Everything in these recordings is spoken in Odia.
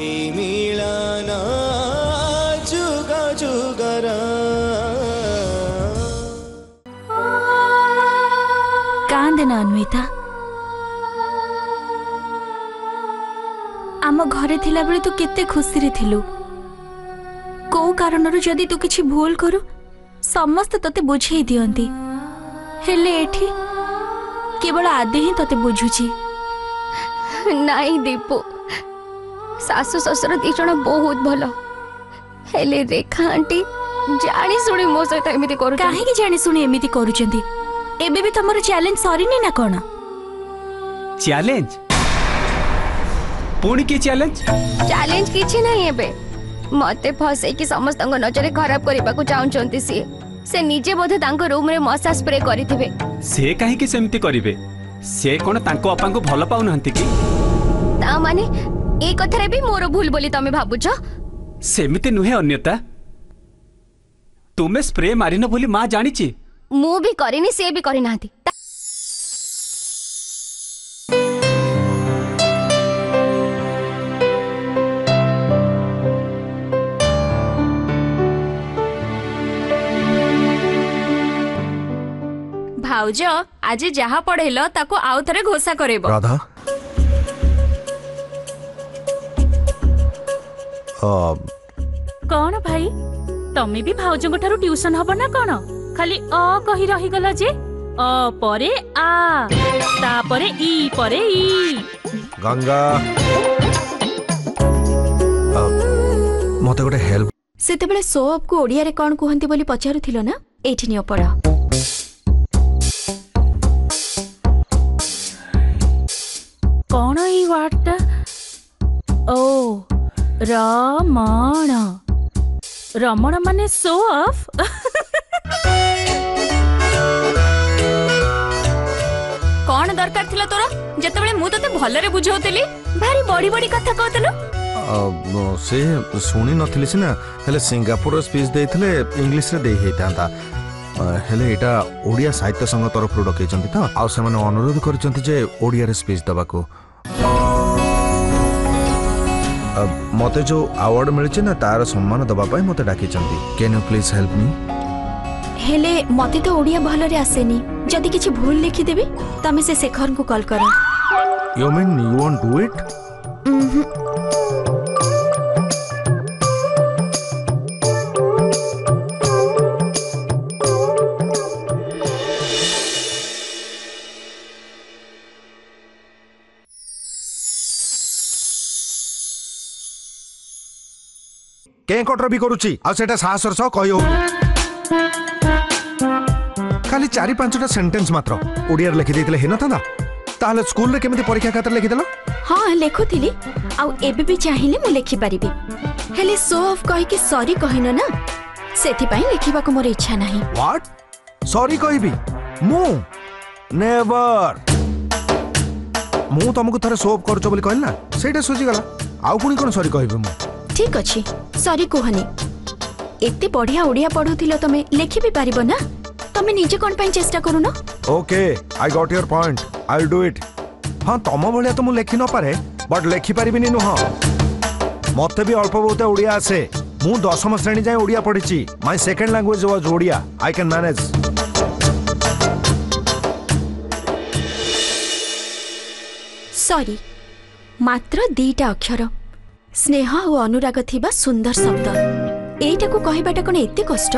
এই মিলানা যুগ যুগরা କାନ୍ଦେନା ଅନ୍ୱିତା ଆମ ଘରେ ଥିଲାବେଳେ ତୁ କେତେ ଖୁସିରେ ଥିଲୁ କୋଉ କାରଣରୁ ଯଦି ତୁ କିଛି ଭୁଲ କରୁ ସମସ୍ତେ ତତେ ବୁଝେଇ ଦିଅନ୍ତି ହେଲେ ଏଠି କେବଳ ଆଦି ହିଁ ତତେ ବୁଝୁଛି ନାଇଁ ଦୀପୁ ଶାଶୁ ଶ୍ୱଶୁର ଦି ଜଣ ବହୁତ ଭଲ। ହେଲେ ରେଖା ଆଣ୍ଟି ଜାଣି ଶୁଣି ମୋ ସହିତ ଏମିତି କରୁଛନ୍ତି। କାହିଁକି ଜାଣି ଶୁଣି ଏମିତି କରୁଛନ୍ତି? ଏବେ ବି ତମର ଚ୍ୟାଲେଞ୍ଜ ସରିନି ନା କ'ଣ? ଚ୍ୟାଲେଞ୍ଜ ପୁଣି କି ଚ୍ୟାଲେଞ୍ଜ ଚ୍ୟାଲେଞ୍ଜ କିଛି ନାହିଁ ଏବେ। ମତେ ଫସେଇକି ସମସ୍ତଙ୍କ ନଜରରେ ଖରାପ କରିବାକୁ ଚାହୁଁଛନ୍ତି ସିଏ। ସେ ନିଜେ ବୋଧେ ତାଙ୍କ ରୁମରେ ମଶା ସ୍ପ୍ରେ କରିଥିବେ। ସେ କାହିଁକି ସେମିତି କରିବେ? ସେ କ'ଣ ତାଙ୍କ ବାପାଙ୍କୁ ଭଲ ପାଉନାହାନ୍ତି କି? ତା ମାନେ ए भी मोर भूल बोली तमे भाबुछ सेमिति नुहे अन्यता। तुमे स्प्रे मारिन बोली माँ मु भी करिनी से भी भाउज आज जहा पढ़ेल घोषा कर राधा। କଣ ଭାଇ? ତମେ ବି ଭାଉଜଙ୍କ ଠାରୁ ଟ୍ୟୁସନ ହବ ନା କଣ? ଖାଲି ଅ କହି ରହିଗଲ ଯେ ଅ ପରେ ଆ ତାପରେ ଇ ପରେ ଇ। ଗଙ୍ଗା। ମତେ ଗୋଟେ ହେଲ୍ପ ସେତେବେଳେ ସୋ ଅପ୍କୁ ଓଡ଼ିଆରେ କ'ଣ କୁହନ୍ତି ବୋଲି ପଚାରୁଥିଲ ନା? ଏଇଠି ନିଅ ପଢ଼। ରମଣ। ରମଣ ମାନେ ସୋ ଅଫ୍ କ'ଣ ଦରକାର ଥିଲା ତୋର? ଯେତେବେଳେ ମୁଁ ତତେ ଭଲରେ ବୁଝାଉଥିଲି ଭାରି ବଡି ବଡି କଥା କହୁଥିଲୁ। ସେ ଶୁଣି ନଥିଲି ସିନା ହେଲେ ସିଙ୍ଗାପୁରର ସ୍ପିଚ୍ ଦେଇଥିଲେ ଇଂଲିଶରେ ଦେଇ ହେଇଥାନ୍ତା। ହେଲେ ଏଇଟା ଓଡ଼ିଆ ସାହିତ୍ୟ ସଂଘ ତରଫରୁ ଡକେଇଛନ୍ତି ତ? ଆଉ ସେମାନେ ଅନୁରୋଧ କରିଛନ୍ତି ଯେ ଓଡ଼ିଆରେ ସ୍ପିଚ୍ ଦେବାକୁ। ମତେ ଯୋଉ ଆୱାର୍ଡ ମିଳିଛି ନା ତାର ସମ୍ମାନ ଦେବା ପାଇଁ ମତେ ଡାକିଛନ୍ତି କେନ୍ ୟୁ ପ୍ଲିଜ୍ ହେଲ୍ପ ମି ହେଲେ ମତେ ତ ଓଡ଼ିଆ ଭଲରେ ଆସେନି ଯଦି କିଛି ଭୁଲ ଲେଖିଦେବି ତମେ ସେ ଶେଖରଙ୍କୁ କଲ୍ କର you mean you want do it କେଁ କଟର ବି କରୁଛି? ଆଉ ସେଟା ସାହସର ସହ କହି ହଉନି ଖାଲି ଚାରି ପାଞ୍ଚଟା ସେଣ୍ଟେନ୍ସ ମାତ୍ର। ଓଡ଼ିଆରେ ଲେଖିଦେଇଥିଲେ ହେଇନଥାନ୍ତା ତାହେଲେ ସ୍କୁଲରେ କେମିତି ପରୀକ୍ଷା ଖାତାରେ ଲେଖିଦେଲ? ହଁ ଲେଖୁଥିଲି। ଆଉ ଏବେ ବି ଚାହିଁଲେ ମୁଁ ଲେଖିପାରିବି ହେଲେ ସୋ ଅଫ୍ କହିକି ସରି କହିନ ନା? ସେଥିପାଇଁ ଲେଖିବାକୁ ମୋର ଇଚ୍ଛା ନାହିଁ। ହ୍ୱାଟ୍ ସରି କହିବି? ମୁଁ? ନେଭର ମୁଁ ତମକୁ ଥରେ ସୋପ୍ କରୁଛ ବୋଲି କହିଲି ନା? ସେଇଟା ସୁଝିଗଲା। ଆଉ ପୁଣି କଣ ସରି କହିବି ମୁଁ? ଠିକ୍ ଅଛି। ସରି କୁହନି। ଏତେ ବଢିଆ ଓଡ଼ିଆ ପଢୁଥିଲ ତମେ ଲେଖି ବି ପାରିବ ନା? ତମେ ନିଜେ କ'ଣ ପାଇଁ ଚେଷ୍ଟା କରୁନ? Okay I got your point I do it ହଁ ତମ ଭଳିଆ ତ ମୁଁ ଲେଖି ନପାରେ ବଟ୍ ଲେଖିପାରିବିନି ନୁହଁ। ମତେ ବି ଅଳ୍ପ ବହୁତ ଓଡ଼ିଆ ଆସେ। ମୁଁ ଦଶମ ଶ୍ରେଣୀ ଯାଏଁ ଓଡ଼ିଆ ପଢିଛି। My second language was Odia. I can manage sorry ମାତ୍ର ଦିଟା ଅକ୍ଷର। ସ୍ନେହ ଆଉ ଅନୁରାଗ ଥିବା ସୁନ୍ଦର ଶବ୍ଦ। ଏଇଟାକୁ କହିବାଟା କ'ଣ ଏତେ କଷ୍ଟ?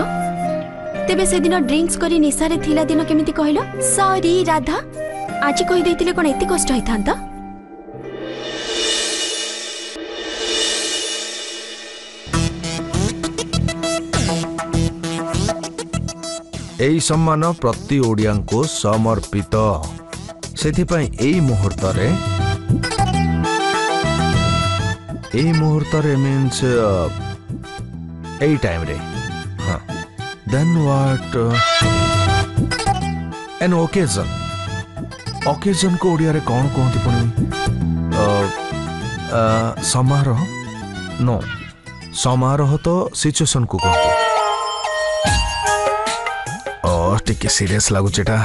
ତେବେ ସେଦିନ ଡ୍ରିଙ୍କସ୍ କରି ନିଶାରେ ଥିଲା ଦିନ କେମିତି କହିଲ? ସରି ରାଧା। ଆଜି କହିଦେଇଥିଲେ କ'ଣ ଏତେ କଷ୍ଟ ହେଇଥାନ୍ତା? এই ସମ୍ମାନ ପ୍ରତି ଓଡ଼ିଆଙ୍କୁ ସମର୍ପିତ। ସେଥିପାଇଁ ଏଇ এই মুহূর্তরে মিন্স এই টাইম রে হ্যাঁ দেন হোয়াট এন ওকেজন অকেজন কু ওড়িয়ারে কোণ কুহতি পুনি সমারোহ নো সমারোহ তো সিচুয়েশন কু কুহতি ও টিকে সিরিয়াস লাগুছে এটা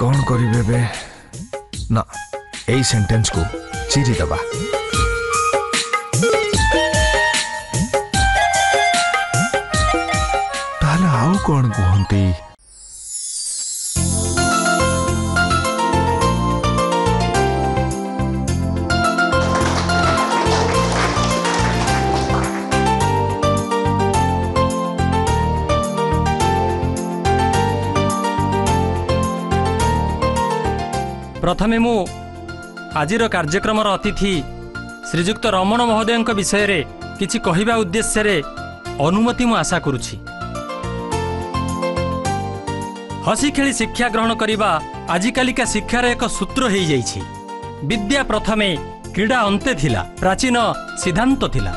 কোণ করিবে না এই সেন্টেন্স কু চিরি দেবা କଣ କୁହନ୍ତି ପ୍ରଥମେ ମୁଁ ଆଜିର କାର୍ଯ୍ୟକ୍ରମର ଅତିଥି ଶ୍ରୀଯୁକ୍ତ ରମଣ ମହୋଦୟଙ୍କ ବିଷୟରେ କିଛି କହିବା ଉଦ୍ଦେଶ୍ୟରେ ଅନୁମତି ମୁଁ ଆଶା କରୁଛି। ହସି ଖେଳି ଶିକ୍ଷା ଗ୍ରହଣ କରିବା ଆଜିକାଲିକା ଶିକ୍ଷାର ଏକ ସୂତ୍ର ହେଇଯାଇଛି। ବିଦ୍ୟା ପ୍ରଥମେ କ୍ରୀଡ଼ା ଅନ୍ତେ ଥିଲା ପ୍ରାଚୀନ ସିଦ୍ଧାନ୍ତ ଥିଲା।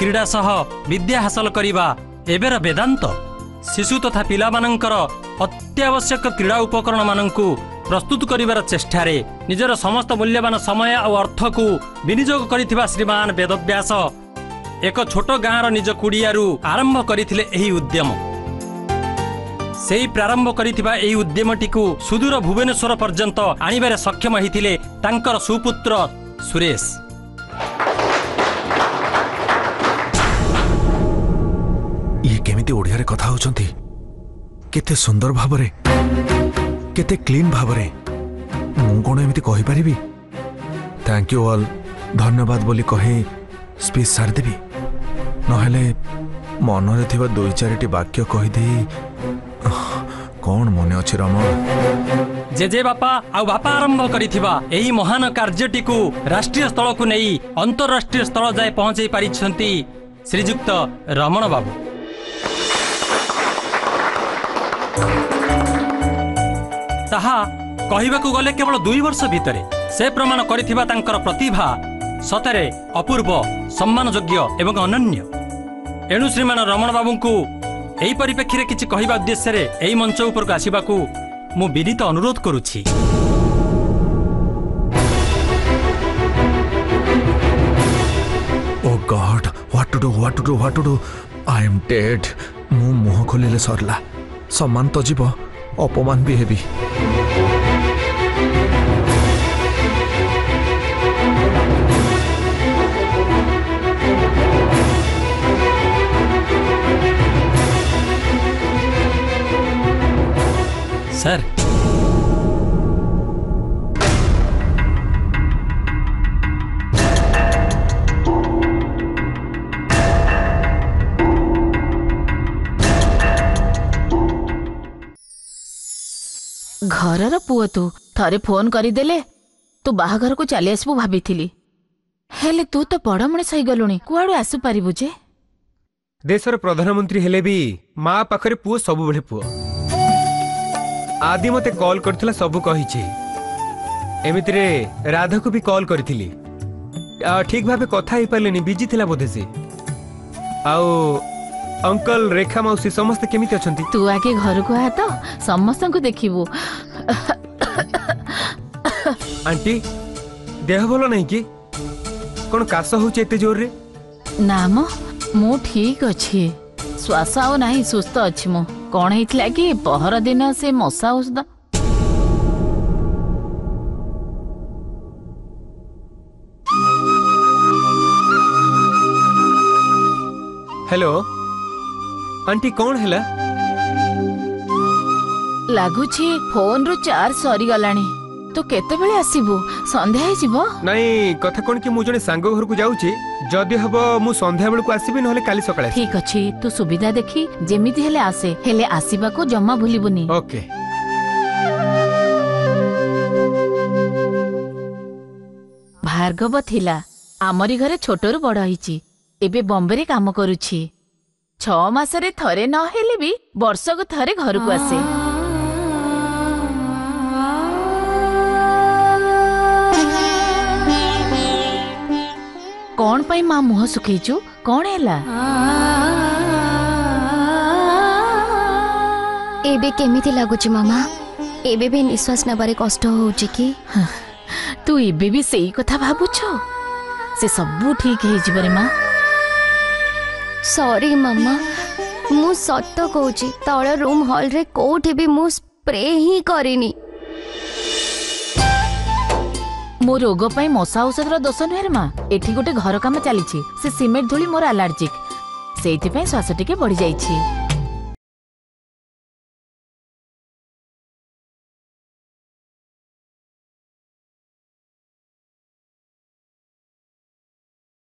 କ୍ରୀଡ଼ା ସହ ବିଦ୍ୟା ହାସଲ କରିବା ଏବେର ବେଦାନ୍ତ। ଶିଶୁ ତଥା ପିଲାମାନଙ୍କର ଅତ୍ୟାବଶ୍ୟକ କ୍ରୀଡ଼ା ଉପକରଣମାନଙ୍କୁ ପ୍ରସ୍ତୁତ କରିବାର ଚେଷ୍ଟାରେ ନିଜର ସମସ୍ତ ମୂଲ୍ୟବାନ ସମୟ ଆଉ ଅର୍ଥକୁ ବିନିଯୋଗ କରିଥିବା ଶ୍ରୀମାନ ବେଦବ୍ୟାସ ଏକ ଛୋଟ ଗାଁର ନିଜ କୁଡ଼ିଆରୁ ଆରମ୍ଭ କରିଥିଲେ ଏହି ଉଦ୍ୟମ। ସେହି ପ୍ରାରମ୍ଭ କରିଥିବା ଏହି ଉଦ୍ୟମଟିକୁ ସୁଦୂର ଭୁବନେଶ୍ୱର ପର୍ଯ୍ୟନ୍ତ ଆଣିବାରେ ସକ୍ଷମ ହୋଇଥିଲେ ତାଙ୍କର ସୁପୁତ୍ର ସୁରେଶ। ଇଏ କେମିତି ଓଡ଼ିଆରେ କଥା ହଉଛନ୍ତି? କେତେ ସୁନ୍ଦର ଭାବରେ କେତେ କ୍ଲିନ୍ ଭାବରେ। ମୁଁ କଣ ଏମିତି କହିପାରିବି? ଥ୍ୟାଙ୍କ ୟୁ ଅଲ୍ ଧନ୍ୟବାଦ ବୋଲି କହି ସ୍ପିଚ୍ ସାରିଦେବି। ନହେଲେ ମନରେ ଥିବା ଦୁଇ ଚାରିଟି ବାକ୍ୟ କହିଦେଇ କଣ ମନେ ଅଛି ରମଣ ଜେଜେ ଆଉ ବାପା ଆରମ୍ଭ କରିଥିବା ଏହି ମହାନ କାର୍ଯ୍ୟଟିକୁ ରାଷ୍ଟ୍ରୀୟ ସ୍ଥଳକୁ ନେଇ ଅନ୍ତରାଷ୍ଟ୍ରୀୟ ସ୍ଥଳ ଯାଏ ପହଞ୍ଚାଇ ପାରିଛନ୍ତି ଶ୍ରୀଯୁକ୍ତ ରମଣ ବାବୁ ତାହା କହିବାକୁ ଗଲେ କେବଳ ଦୁଇ ବର୍ଷ ଭିତରେ। ସେ ପ୍ରମାଣ କରିଥିବା ତାଙ୍କର ପ୍ରତିଭା ସତରେ ଅପୂର୍ବ ସମ୍ମାନଯୋଗ୍ୟ ଏବଂ ଅନନ୍ୟ। ଏଣୁ ଶ୍ରୀମାନ ରମଣ ବାବୁଙ୍କୁ এই পরিপ্রেক্ষীরে কিছু কহা উদ্দেশ্যে এই মঞ্চ উপরক আসবাকু মু বিনীত অনুরোধ করুছি ও God what to do what to do what to do I am dead মু মুহ খুলিলে সরলা সম্মান তো জীব অপমান বি হেবি ସାର୍ ଘରର ପୁଅ ତୁ ଥରେ ଫୋନ କରିଦେଲେ ତୁ ବାହାଘରକୁ ଚାଲି ଆସିବୁ ଭାବିଥିଲି। ହେଲେ ତୁ ତ ବଡ଼ ମଣିଷ ହେଇଗଲୁଣି କୁଆଡୁ ଆସିପାରିବୁ ଯେ? ଦେଶର ପ୍ରଧାନମନ୍ତ୍ରୀ ହେଲେ ବି ମା ପାଖରେ ପୁଅ ସବୁବେଳେ ପୁଅ। ଆଦି ମତେ କଲ୍ କରିଥିଲା ସବୁ କହିଛି ଏମିତିରେ ରାଧାକୁ ବି କଲ୍ କରିଥିଲି ଆ, ଠିକ ଭାବେ କଥା ହେଇପାରିଲେନି ବିଜି ଥିଲା ବୋଧେ ସେ ଆଉ ଅଙ୍କଲ ରେଖା ମାଉସୀ ସମସ୍ତେ କେମିତି ଅଛନ୍ତି ତୁ ଆଗେ ଘରକୁ ଆ ତ ସମସ୍ତଙ୍କୁ ଦେଖିବୁ ଆଣ୍ଟି ଦେହ ଭଲ ନାହିଁ କି କଣ କାଶ ହଉଛି ଏତେ ଜୋରରେ ନା ମ ମୁଁ ଠିକ ଅଛି ଶ୍ୱାସ ଆଉ ନାହିଁ ସୁସ୍ଥ ଅଛି ମୁଁ। କଣ ହେଇଥିଲା କି? ପହର ଦିନ ସେ ମଶା ଔଷଧ। ହ୍ୟାଲୋ ଆଣ୍ଟି କଣ ହେଲା? ଲାଗୁଛି ଫୋନରୁ ଚାର୍ଜ ସରିଗଲାଣି। ତୁ କେତେବେଳେ ଆସିବୁ? ସନ୍ଧ୍ୟା ହେଇଯିବ। ନାଇଁ କଥା କଣ କି ମୁଁ ଜଣେ ସାଙ୍ଗ ଘରକୁ ଯାଉଛି। ଯଦି ହବ ମୁଁ ସନ୍ଧ୍ୟା ବେଳକୁ ଆସିବି ନହେଲେ କାଲି ସକାଳେ ଠିକ ଅଛି ତୁ ସୁବିଧା ଦେଖି ଯେମିତି ହେଲେ ଆସେ ହେଲେ ଆସିବାକୁ ଜମା ଭୁଲିବୁନି। ଓକେ। ଭାର୍ଗବ ଥିଲା ଆମରି ଘରେ ଛୋଟରୁ ବଡ ହେଇଛି। ଏବେ ବମ୍ବେରେ କାମ କରୁଛି। ଛଅ ମାସରେ ଥରେ ନହେଲେ ବି ବର୍ଷକୁ ଥରେ ଘରକୁ ଆସେ। କଣ ପାଇଁ ମା ମୁହଁ ଶୁଖେଇଛୁ କଣ ହେଲା ଏବେ କେମିତି ଲାଗୁଛି ମାମା ଏବେ ବି ନିଶ୍ୱାସ ନେବାରେ କଷ୍ଟ ହଉଛି କି ତୁ ଏବେ ବି ସେଇ କଥା ଭାବୁଛୁ ସେ ସବୁ ଠିକ ହେଇଯିବ ରେ ମା ସରି ମାମା ମୁଁ ସତ କହୁଛି ତଳ ରୁମ୍ ହଲ୍ରେ କୋଉଠି ବି ମୁଁ ସ୍ପ୍ରେ ହିଁ କରିନି ମୋ ରୋଗ ପାଇଁ ମଶା ଔଷଧର ଦୋଷ ନୁହେଁ ରେ ମା। ଏଠି ଗୋଟେ ଘର କାମ ଚାଲିଛି। ସେ ସିମେଣ୍ଟ ଧୂଳି ମୋର ଆଲାର୍ଜିକ୍। ସେଇଥିପାଇଁ ଶ୍ୱାସ ଟିକେ ବଢି ଯାଇଛି